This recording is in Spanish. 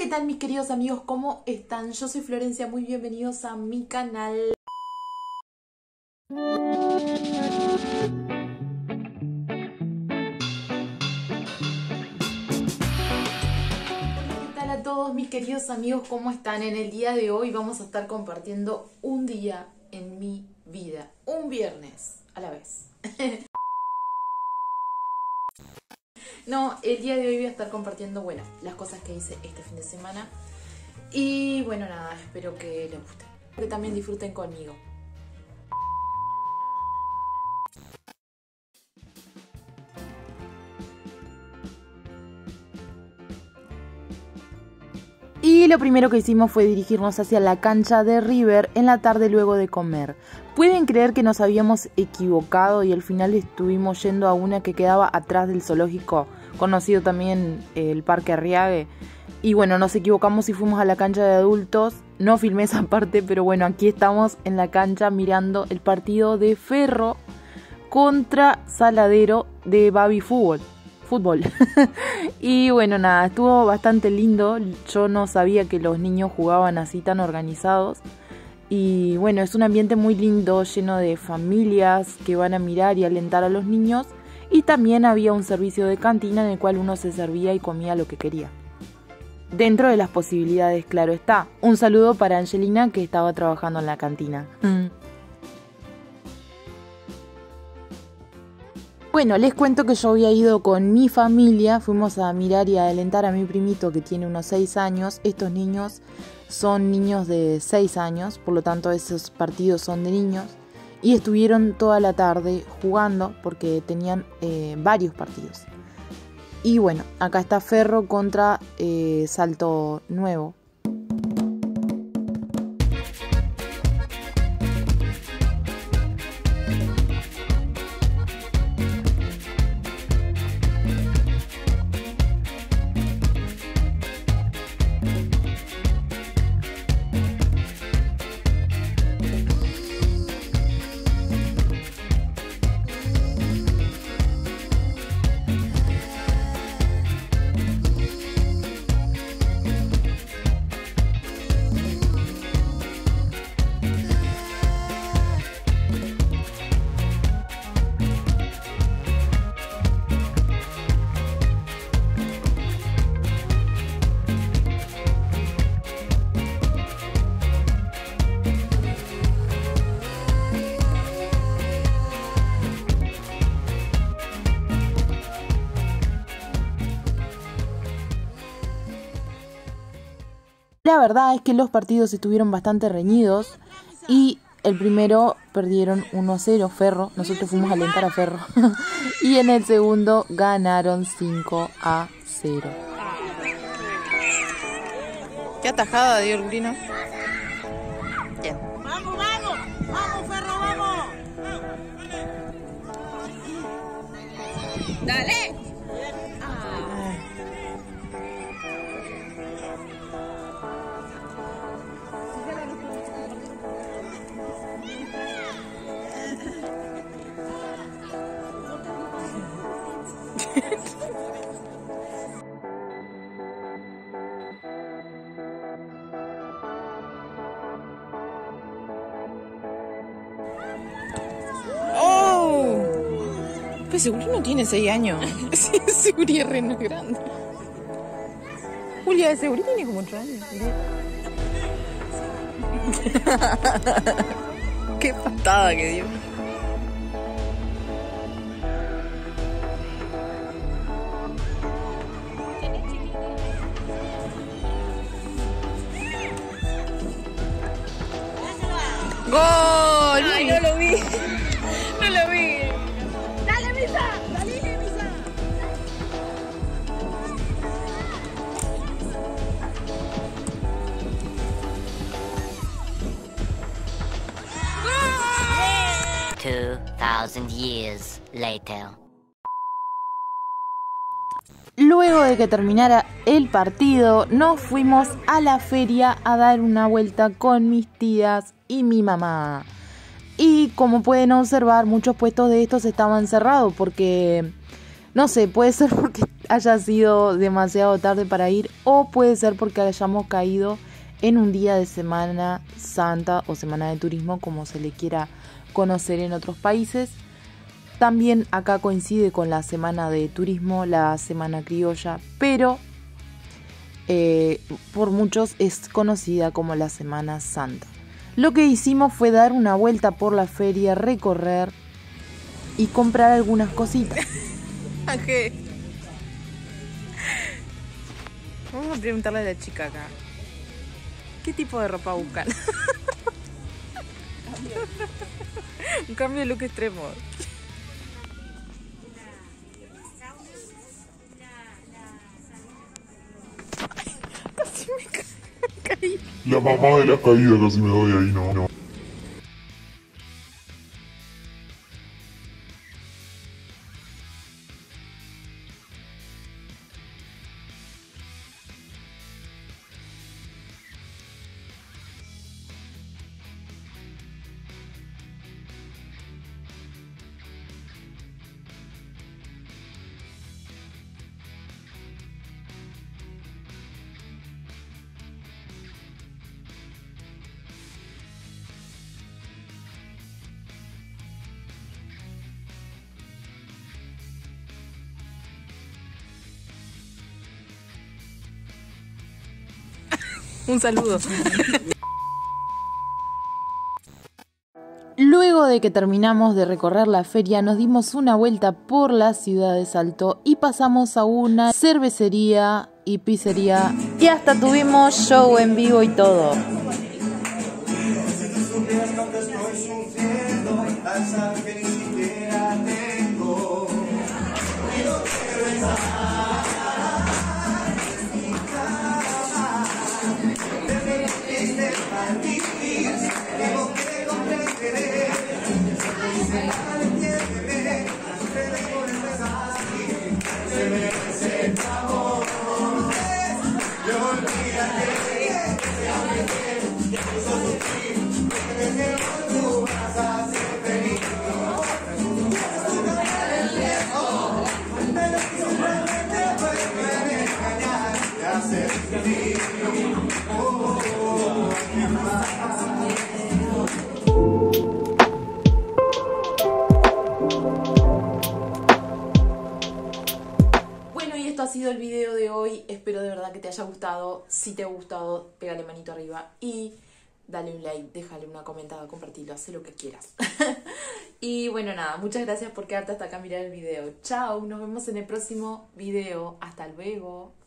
¿qué tal mis queridos amigos? ¿Cómo están? Yo soy Florencia, muy bienvenidos a mi canal. ¿Qué tal a todos mis queridos amigos? ¿Cómo están? En el día de hoy vamos a estar compartiendo un día en mi vida, un viernes a la vez. No, el día de hoy voy a estar compartiendo, bueno, las cosas que hice este fin de semana. Y bueno, nada, espero que les guste. Que también disfruten conmigo. Y lo primero que hicimos fue dirigirnos hacia la cancha de River en la tarde luego de comer. Pueden creer que nos habíamos equivocado y al final estuvimos yendo a una que quedaba atrás del zoológico, conocido también eh, el Parque Arriague. Y bueno, nos equivocamos y fuimos a la cancha de adultos. No filmé esa parte, pero bueno, aquí estamos en la cancha mirando el partido de Ferro contra Saladero de Babi Fútbol fútbol. y bueno, nada, estuvo bastante lindo. Yo no sabía que los niños jugaban así tan organizados. Y bueno, es un ambiente muy lindo, lleno de familias que van a mirar y alentar a los niños. Y también había un servicio de cantina en el cual uno se servía y comía lo que quería. Dentro de las posibilidades, claro está. Un saludo para Angelina que estaba trabajando en la cantina. Bueno, les cuento que yo había ido con mi familia, fuimos a mirar y a alentar a mi primito que tiene unos 6 años. Estos niños son niños de 6 años, por lo tanto esos partidos son de niños. Y estuvieron toda la tarde jugando porque tenían eh, varios partidos. Y bueno, acá está Ferro contra eh, Salto Nuevo. La verdad es que los partidos estuvieron bastante reñidos y el primero perdieron 1-0 Ferro, nosotros fuimos a alentar a Ferro. y en el segundo ganaron 5 a 0. Qué atajada dio el Grino. Pues seguro no tiene 6 años. Sí, seguro es re grande. Julia, de seguro tiene como 8 años. Qué patada que dio. ¡Gol! 2000 years later. Luego de que terminara el partido, nos fuimos a la feria a dar una vuelta con mis tías y mi mamá. Y como pueden observar, muchos puestos de estos estaban cerrados porque, no sé, puede ser porque haya sido demasiado tarde para ir o puede ser porque hayamos caído en un día de Semana Santa o Semana de Turismo, como se le quiera conocer en otros países. También acá coincide con la Semana de Turismo, la Semana Criolla, pero eh, por muchos es conocida como la Semana Santa. Lo que hicimos fue dar una vuelta por la feria, recorrer y comprar algunas cositas. Vamos a preguntarle a la chica acá. ¿Qué tipo de ropa buscan? Un cambio de look extremo. Casi me ca- caí. La mamá de la caída casi me doy ahí, no, no. Un saludo. Luego de que terminamos de recorrer la feria, nos dimos una vuelta por la ciudad de Salto y pasamos a una cervecería y pizzería y hasta tuvimos show en vivo y todo. Verdad que te haya gustado. Si te ha gustado, pégale manito arriba y dale un like, déjale una comentada, compartilo, haz lo que quieras. y bueno, nada, muchas gracias por quedarte hasta acá mirar el video. Chao, nos vemos en el próximo video. Hasta luego.